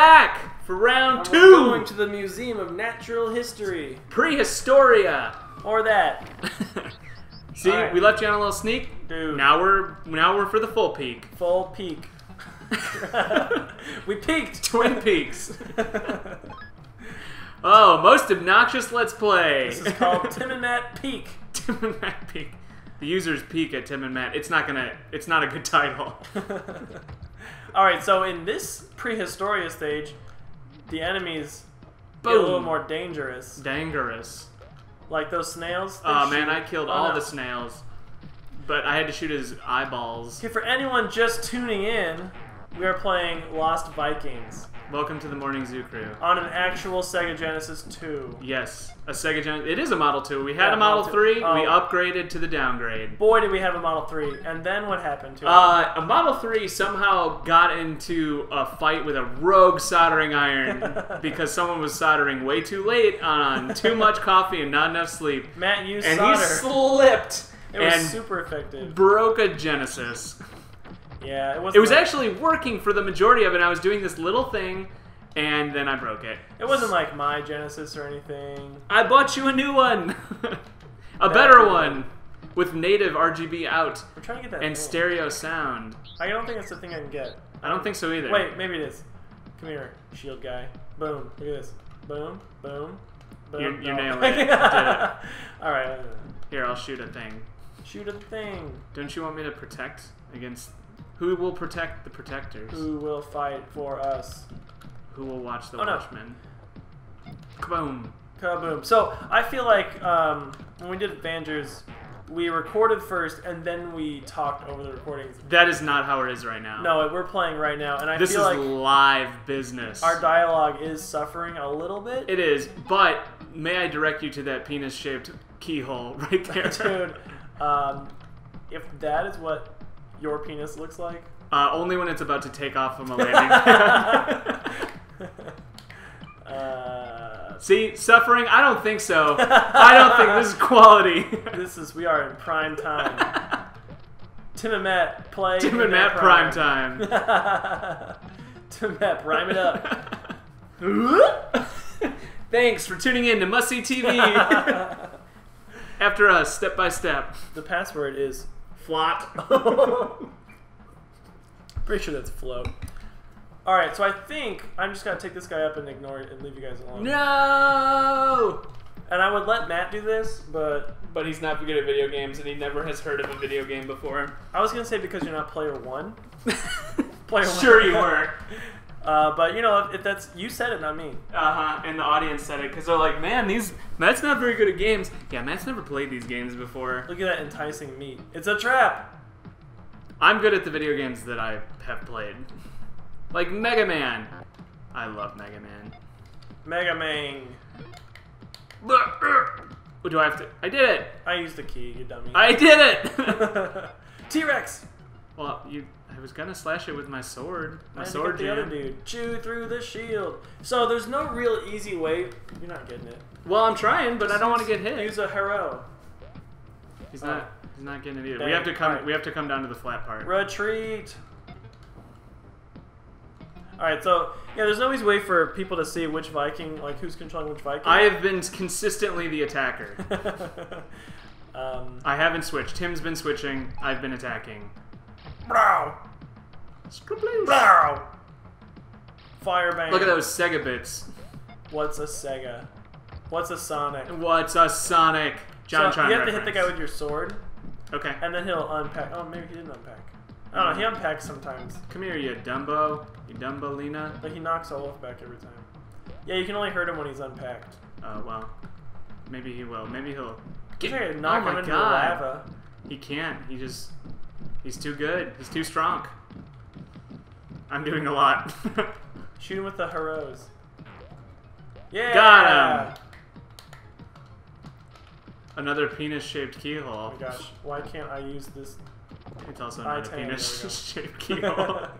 back for round And we're going to the Museum of Natural History. Prehistoria. Or that. See, Alright. we left you on a little sneak. Dude. Now we're now we're for the full peak. Full peak. we peaked. Twin Peaks. Oh, most obnoxious Let's Play. This is called Tim and Matt Peak. Tim and Matt peak. The users peak at Tim and Matt. It's not gonna. It's not a good title. All right, so in this prehistoria stage, the enemies get a little more dangerous. Dangerous. Like those snails. Oh man, I killed Oh, all no. the snails, but I had to shoot his eyeballs. Okay, for anyone just tuning in, we are playing Lost Vikings Welcome to the Morning Zoo Crew. on an actual Sega Genesis 2. Yes, a Sega Gen. It is a Model Two. We had Yeah, a Model, Model 2. Three. We Oh. upgraded to the downgrade. Boy, did we have a Model 3. And then what happened to it? Uh, a Model 3 somehow got into a fight with a rogue soldering iron because someone was soldering way too late on too much coffee and not enough sleep. Matt used And solder. he slipped it was and super effective. broke a Genesis. Yeah, it was. It was actually working for the majority of it. I was doing this little thing, and then I broke it. It wasn't like my Genesis or anything. I bought you a new one, a That- better one with native RGB out We're trying to get that. and thing. stereo sound. I don't think that's the thing I can get. I don't think so either. Wait, maybe it is. Come here, shield guy. Boom. Look at this. Boom. Boom. Boom. You- you nailed it. Did it. All right. Here, I'll shoot a thing. Shoot a thing. Don't you want me to protect against? Who will protect the protectors? Who will fight for us? Who will watch the Oh, no. watchmen? Kaboom! Kaboom. So I feel like um, when we did Avengers, we recorded first and then we talked over the recordings. That is not how it is right now. No, we're playing right now, and I this is feel like live business. our dialogue is suffering a little bit. it is, but may I direct you to that penis-shaped keyhole right there, Dude, um, if that is what your penis looks like, Uh, only when it's about to take off from a landing. uh, See, suffering? I don't think so. I don't think this is quality. this is we are in prime time. Tim and Matt play. Tim and Matt prime time. Tim and Matt, prime it up. Thanks for tuning in to Must See TV. After us, step by step. the password is. Flot. Pretty sure that's float. All right, so I think I'm just gonna take this guy up and ignore it and leave you guys alone. No! And I would let Matt do this, but But he's not good at video games and he never has heard of a video game before. I was gonna say because you're not player one. Player one. sure you were. Uh, but you know, if, if that's you said it, not me. Uh huh. And the audience said it because they're like, man, these Matt's not very good at games. Yeah, Matt's never played these games before. Look at that enticing meat. It's a trap. I'm good at the video games that I have played, like Mega Man. I love Mega Man. Mega Man. What do I have to? I did it. I used the key, you dummy. I did it. T Rex. well, you. I was gonna slash it with my sword. My sword the other dude. Chew through the shield. So there's no real easy way. You're not getting it. Well, I'm trying, but I don't want to get hit. Use a hero. He's not. He's not getting it either. We have to come. Alright. We have to come down to the flat part. Retreat. All right, so yeah, there's no easy way for people to see which Viking, like who's controlling which Viking. I have been consistently the attacker. um, I haven't switched. Tim's been switching. I've been attacking. brow, Scribblings. brow. Fire bang. Look at those Sega bits. What's a Sega? What's a Sonic? What's a Sonic? John so Tron you have to hit the guy with your sword, Okay. and then he'll unpack. Oh, maybe he didn't unpack. I don't. He mm. unpacks sometimes, Come here, you Dumbo. You Dumbolina. but he knocks Olaf back every time. Yeah, you can only hurt him when he's unpacked. Oh, well. Maybe he will. Maybe he'll. Get, Get, knock oh him my into god. the lava. He can't. He just. He's too good. He's too strong. I'm doing a lot. Shoot him with the heroes. Yeah. Got him. Another penis shaped Oh keyhole. my gosh, why can't I use this? It's also not a tan, there we penis go. shaped keyhole. um,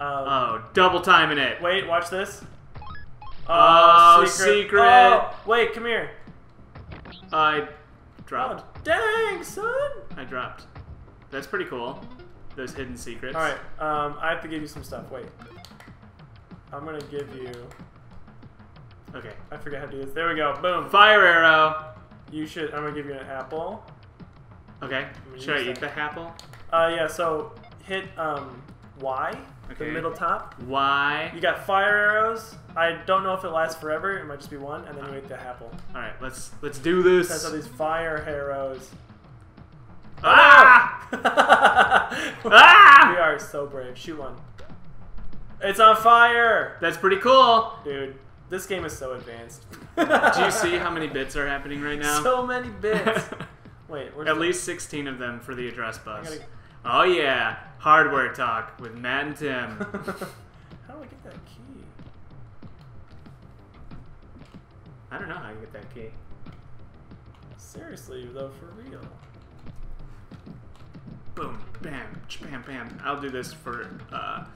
oh, double timing it. Wait, watch this. Oh, secret. Oh, wait, come here. I Oh, dropped. dang, son. I dropped. That's pretty cool. Those hidden secrets. All right, um, I have to give you some stuff. Wait. I'm gonna give you. Okay. I forget how to do this. There we go. Boom. Fire arrow. You should. I'm gonna give you an apple. Okay. Should I eat the apple? Uh, yeah. So hit um Y, Okay. the middle top. Why? You got fire arrows. I don't know if it lasts forever. It might just be one, and then you eat the apple. All right. Let's let's do this. That's all these fire arrows. Ah! we are so brave. Shoot one. It's on fire, That's pretty cool. dude. This game is so advanced. Do you see how many bits are happening right now? So many bits. Wait, At the- least 16 of them for the address bus. gotta- Oh yeah, hardware talk with Matt and Tim. How do I get that key? I don't know how you get that key. Seriously, though, for real. Boom, bam, bam, bam. I'll do this for uh, a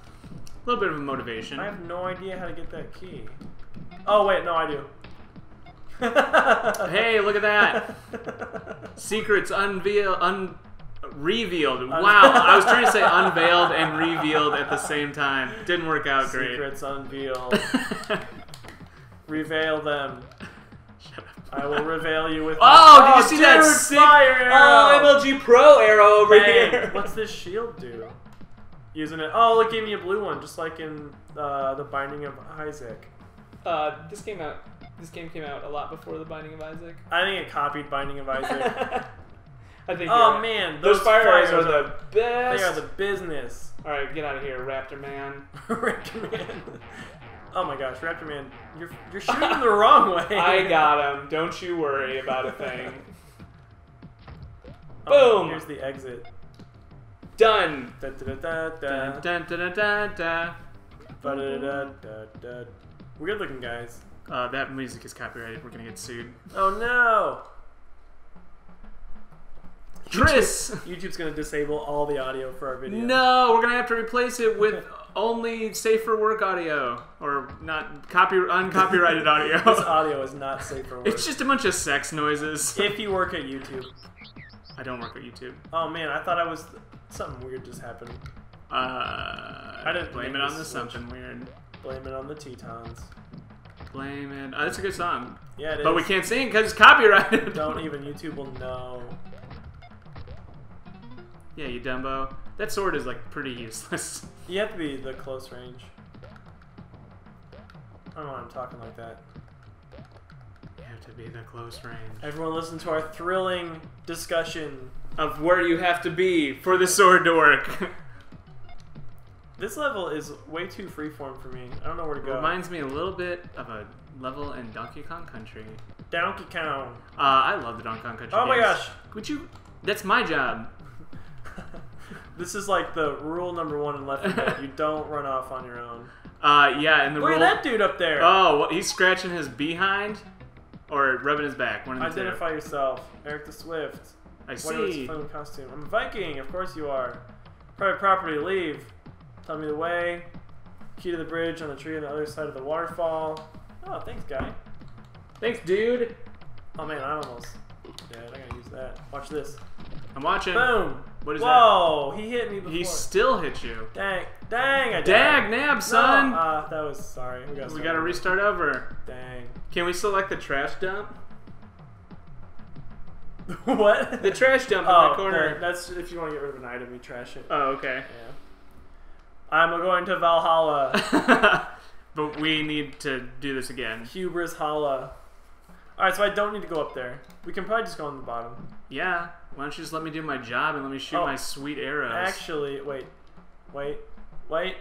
little bit of a motivation. I have no idea how to get that key. Oh wait, no, I do. Hey, look at that! Secrets unveiled, un revealed. Wow, I was trying to say unveiled and revealed at the same time. Didn't work out great. Secrets unveiled. Reveal them. Shut up. I will reveal you with. Oh, did you see that dude, sick fire arrow? Oh, MLG Pro arrow over here? What's this shield do? Using it. Oh, it gave me a blue one, just like in uh, the Binding of Isaac. Uh, this came out. This game came out a lot before the Binding of Isaac. I think it copied Binding of Isaac. I think. oh man, those, those, fire arrows fires are the best. They are the business. All right, get out of here, Raptor Man. Raptor Man. Oh my gosh, Raptor Man, you're you're shooting him the wrong way. I got him. Don't you worry about a thing. Oh, Boom. Here's the exit. Done. Da, da, da, da, da. dun, dun, dun. Ba, da, da, da, da. Weird looking guys. Uh, that music is copyrighted. We're gonna get sued. Oh no! Tris. YouTube's gonna disable all the audio for our video. No, we're gonna have to replace it with only safe for work audio, or not copy uncopyrighted audio. This audio. is not safe for work. It's just a bunch of sex noises. if you work at YouTube. I don't work at YouTube. Oh man, I thought I was something weird just happened. Uh, I didn't blame it on the something weird. Blame it on the Tetons. Blame it. Oh, that's a good song, Yeah, it is. but we can't sing because it's copyrighted. Don't even. YouTube will know. Yeah, you Dumbo. That sword is like pretty useless. You have to be the close range. I don't know why I'm talking like that. You have to be the close range Everyone listen to our thrilling discussion. of where you have to be for the sword to work. This level is way too freeform for me. I don't know where to go. Reminds me a little bit of a level in Donkey Kong Country. Donkey Kong. Uh, I love the Donkey Kong Country. Oh my games. gosh. Would you? That's my job. This is like the rule number one in Left 4 Dead. You don't run off on your own. Uh, yeah, and the Look rule. at that dude up there. Oh, what, he's scratching his behind, or rubbing his back. One of the two. Identify yourself. Erik the Swift. I What is see. fun costume? I'm a Viking. Of course you are. Private property. Leave. Tell me the way. Key to the bridge on the tree on the other side of the waterfall. Oh, thanks, guy. Thanks, dude. Oh man, I'm almost dead. I gotta use that. Watch this. I'm watching. Boom. What is Whoa, he hit me before. He still hit you. Dang, dang, I. Dag nab, son. No, uh, that was sorry. We, gotta we gotta restart over. Dang. Can we select the trash dump? what? The trash dump oh, in the corner. the- that's if you want to get rid of an item, you trash it. Oh, okay. Yeah. I'm going to Valhalla. but we need to do this again. Hubris Hala. Alright, so I don't need to go up there. We can probably just go on the bottom. Yeah. Why don't you just let me do my job and let me shoot Oh. my sweet arrows? Actually, wait. Wait. Wait.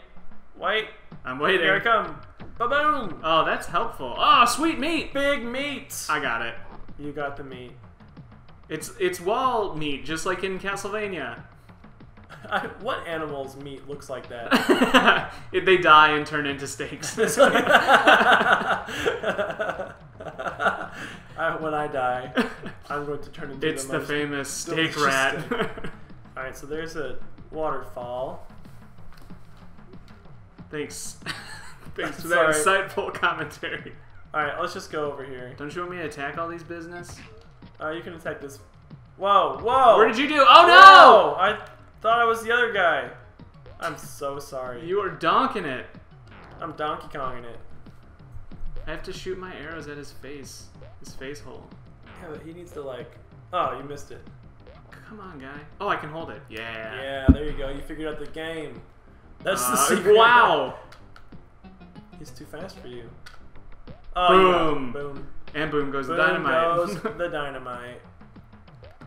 Wait. I'm waiting. Here I come. Ba boom! Oh, that's helpful. Oh, sweet meat. Big meat! I got it. You got the meat. It's it's wall meat, just like in Castlevania. I, what animal's meat looks like that? If they die and turn into steaks. I, when I die, I'm going to turn into it's the the famous steak rat. steak. Alright, so there's a waterfall. Thanks. Thanks for that insightful commentary. Alright, let's just go over here. Don't you want me to attack all these business? Uh, you can attack this. Whoa, whoa! What did you do? Oh Whoa! I thought I was the other guy. I'm so sorry. You are donking it. I'm Donkey Konging it. I have to shoot my arrows at his face. His face hole. Yeah, but he needs to like. Oh, you missed it. Come on, guy. Oh, I can hold it. Yeah. Yeah, there you go. You figured out the game. That's the Uh, secret. wow. He's too fast for you. Oh, got it. Boom. Boom. And boom goes Boom the dynamite. goes the dynamite.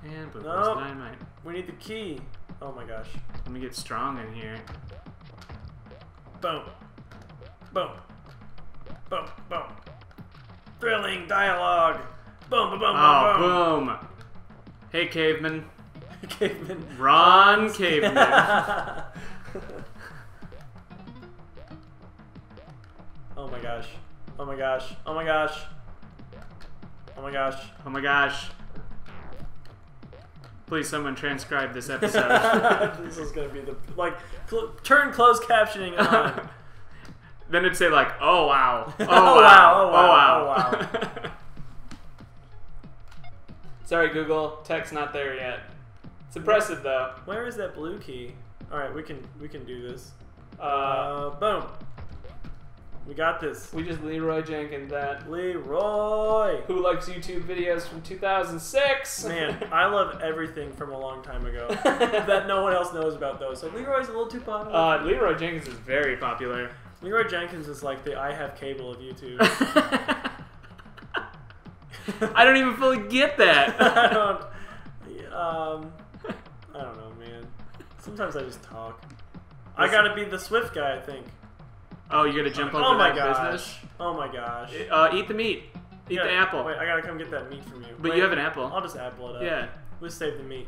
and boom No. goes the dynamite. We need the key. Oh my gosh. Let me get strong in here. Boom. Boom. Boom. Boom. Thrilling dialogue. Boom. Boom. Boom. Oh, boom. boom. Hey, caveman. Caveman. Ron Caveman. oh my gosh. Oh my gosh. Oh my gosh. Oh my gosh. Oh my gosh. Please, someone transcribe this episode. this is gonna be the like cl- turn closed captioning on. Then it'd say like, "Oh wow, oh, Oh, wow, wow, oh wow, oh, wow, Oh, wow, oh Sorry, Google. Tech's not there yet. It's impressive though. Where is that blue key? All right, we can we can do this. Uh, Uh, boom. We got this. we just Leroy Jenkins that. Leroy. Who likes YouTube videos from 2006? Man, I love everything from a long time ago that no one else knows about though. So Leroy's a little too popular. uh, Leroy Jenkins is very popular. Leroy Jenkins is like the I have cable of YouTube. I don't even fully get that. I don't. Um, I don't know, man. Sometimes I just talk. I gotta be the Swift guy, I think. oh, you gotta jump over oh my that gosh. business. Oh my gosh. Uh, eat the meat. Eat the apple. Wait, I gotta come get that meat from you. But Wait, you have an apple. I'll just apple it up. Yeah. We'll save the meat.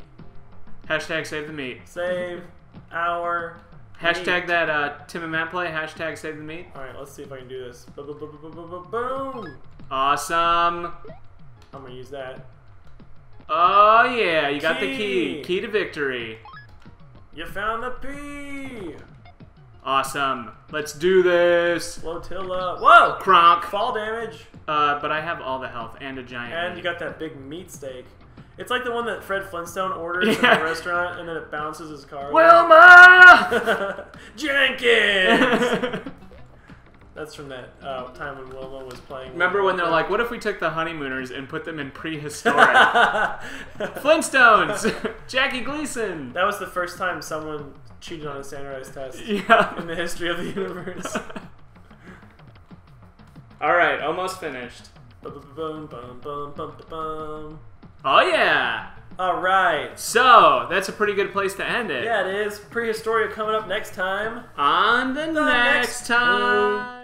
Hashtag save the meat. Save our. Hashtag meat. that uh, Tim and Matt play. Hashtag save the meat. All right, let's see if I can do this. Boom. Awesome. I'm gonna use that. Oh yeah, you got the Key. key. Key to victory. You found the P. Awesome. Let's do this. Flotilla. Whoa! Kronk. Fall damage. Uh, but I have all the health and a giant. And you got that big meat steak. It's like the one that Fred Flintstone orders Yeah. in the restaurant, and then it bounces his car. Wilma. Jenkins. That's from that uh, time when Wilma was playing. Remember when they're like, "What if we took the honeymooners and put them in prehistoric Flintstones?" Jackie Gleason. that was the first time someone cheated on a standardized test Yeah. in the history of the universe. All right, almost finished. Bum, bum, bum, Oh yeah. All right. So that's a pretty good place to end it. Yeah, it is. Prehistoria coming up next time. On the, The next next time.